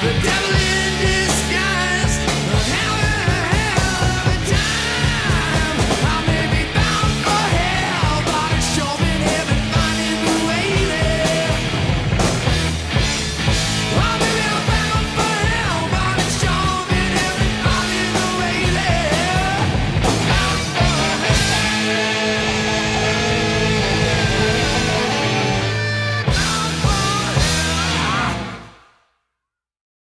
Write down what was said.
The devil is